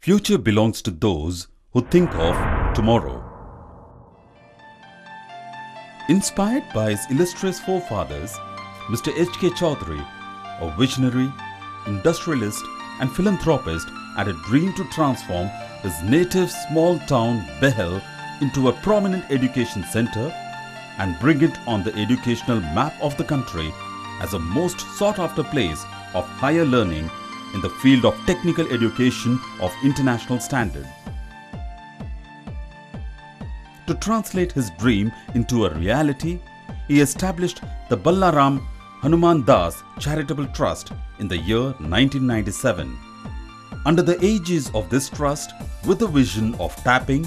Future belongs to those who think of tomorrow. Inspired by his illustrious forefathers, Mr. H.K. Chaudhary, a visionary, industrialist, and philanthropist, had a dream to transform his native small town Behal into a prominent education center and bring it on the educational map of the country as a most sought after place of higher learning in the field of technical education of international standard. To translate his dream into a reality, he established the Ballaram Hanuman Das Charitable Trust in the year 1997. Under the aegis of this trust, with the vision of tapping,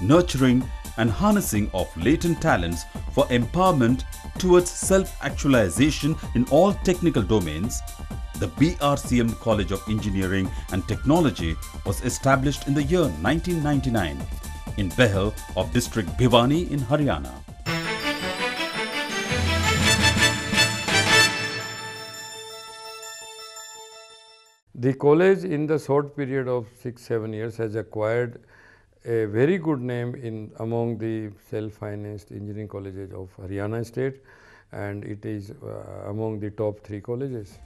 nurturing, and harnessing of latent talents for empowerment towards self-actualization in all technical domains, the BRCM College of Engineering and Technology was established in the year 1999 in Behal of district Bhiwani in Haryana. The college in the short period of 6-7 years has acquired a very good name in among the self-financed engineering colleges of Haryana state and it is uh, among the top 3 colleges.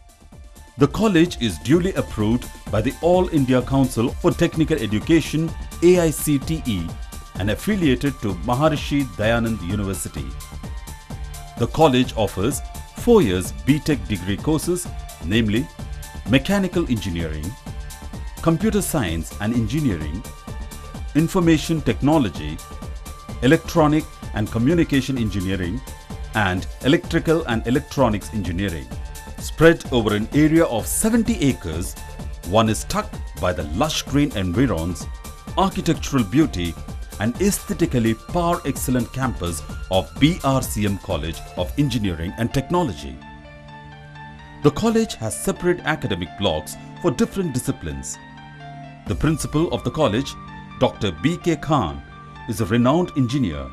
The college is duly approved by the All India Council for Technical Education AICTE and affiliated to Maharishi Dayanand University. The college offers 4 years BTech degree courses namely Mechanical Engineering, Computer Science and Engineering, Information Technology, Electronic and Communication Engineering and Electrical and Electronics Engineering. Spread over an area of 70 acres, one is tucked by the lush green environs, architectural beauty and aesthetically par excellent campus of BRCM College of Engineering and Technology. The college has separate academic blocks for different disciplines. The principal of the college, Dr. B.K. Khan, is a renowned engineer.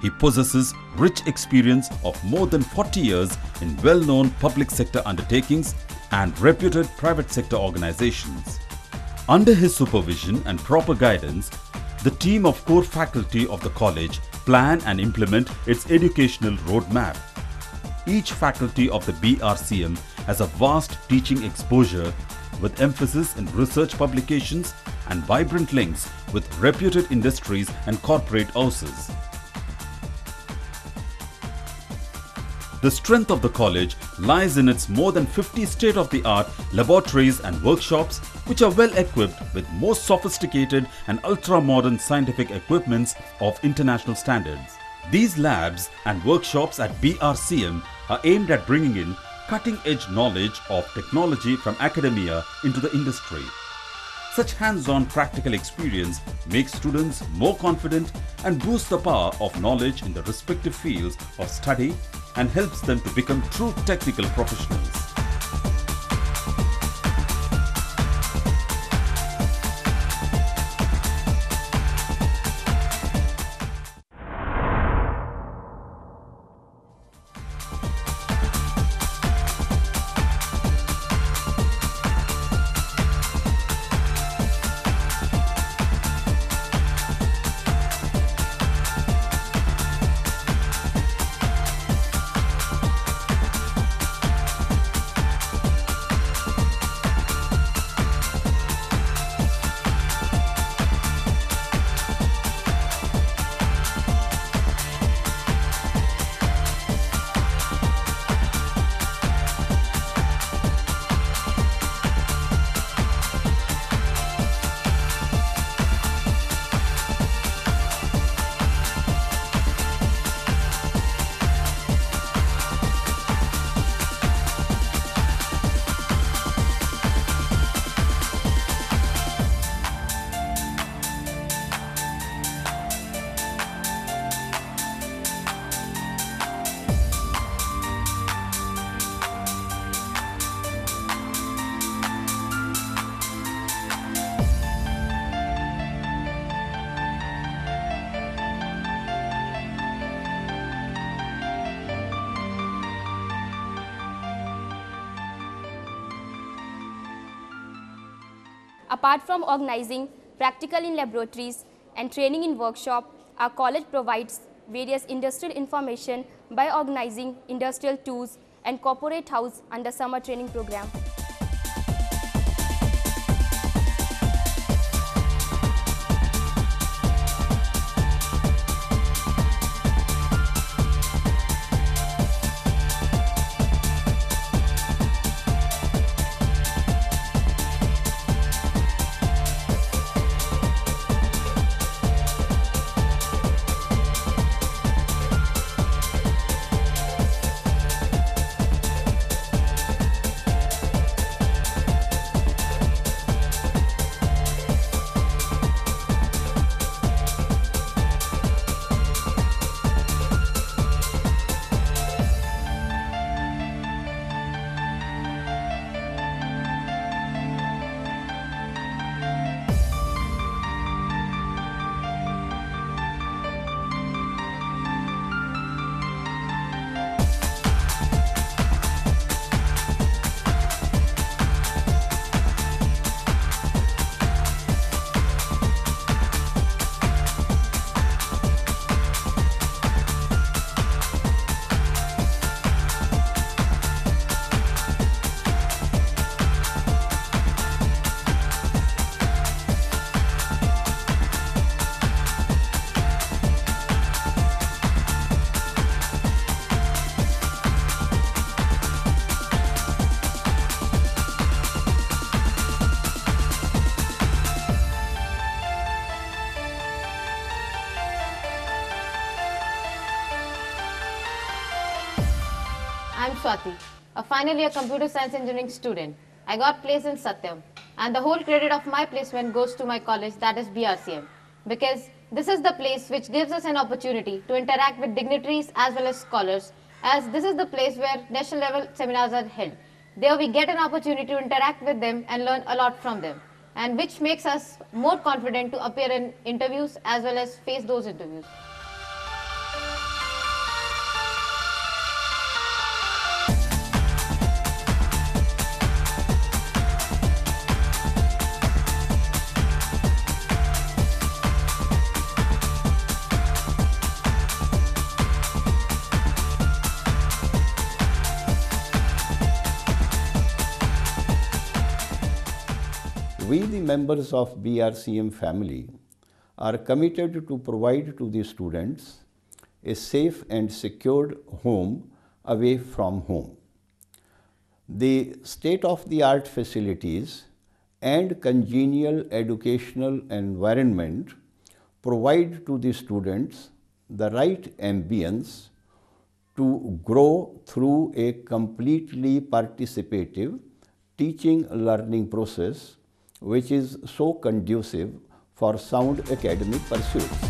He possesses rich experience of more than 40 years in well-known public sector undertakings and reputed private sector organizations. Under his supervision and proper guidance, the team of core faculty of the college plan and implement its educational roadmap. Each faculty of the BRCM has a vast teaching exposure with emphasis in research publications and vibrant links with reputed industries and corporate houses. The strength of the college lies in its more than 50 state-of-the-art laboratories and workshops which are well equipped with most sophisticated and ultra-modern scientific equipments of international standards. These labs and workshops at BRCM are aimed at bringing in cutting-edge knowledge of technology from academia into the industry. Such hands-on practical experience makes students more confident and boosts the power of knowledge in the respective fields of study and helps them to become true technical professionals. Apart from organizing practical in laboratories and training in workshop, our college provides various industrial information by organizing industrial tours and corporate house under summer training program. I'm Swati, a final year computer science engineering student. I got placed in Satyam, and the whole credit of my placement goes to my college, that is BRCM, because this is the place which gives us an opportunity to interact with dignitaries as well as scholars, as this is the place where national level seminars are held. There we get an opportunity to interact with them and learn a lot from them, and which makes us more confident to appear in interviews as well as face those interviews. We, the members of BRCM family, are committed to provide to the students a safe and secured home away from home. The state of the art facilities and congenial educational environment provide to the students the right ambience to grow through a completely participative teaching learning process which is so conducive for sound academic pursuits.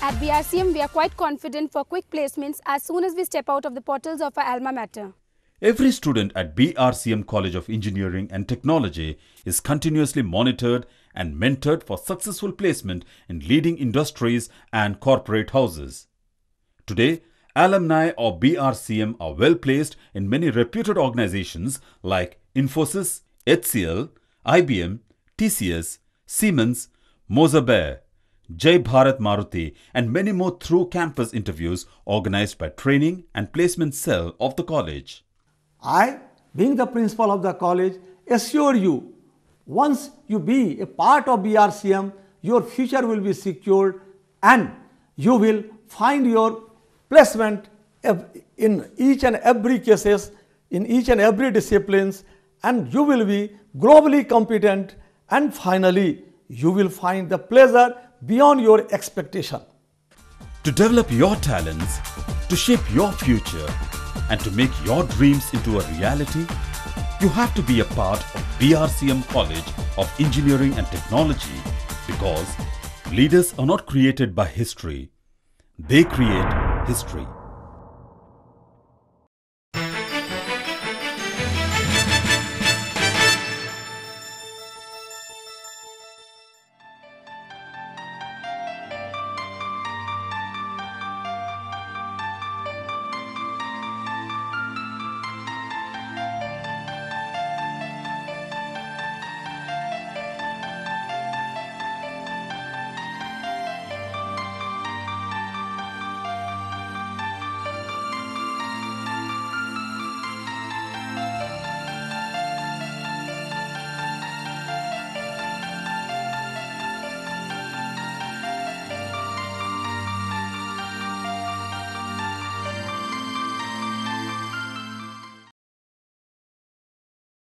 At BRCM, we are quite confident for quick placements as soon as we step out of the portals of our alma mater. Every student at BRCM College of Engineering and Technology is continuously monitored and mentored for successful placement in leading industries and corporate houses. Today, alumni of BRCM are well placed in many reputed organizations like Infosys, HCL, IBM, TCS, Siemens, Moser Baer, Jai Bharat Maruti, and many more through campus interviews organized by Training and Placement Cell of the college. I, being the principal of the college, assure you, once you be a part of BRCM, your future will be secured and you will find your placement in each and every cases, in each and every disciplines and you will be globally competent and finally you will find the pleasure beyond your expectation. To develop your talents, to shape your future and to make your dreams into a reality, you have to be a part of BRCM College of Engineering and Technology because leaders are not created by history, they create history.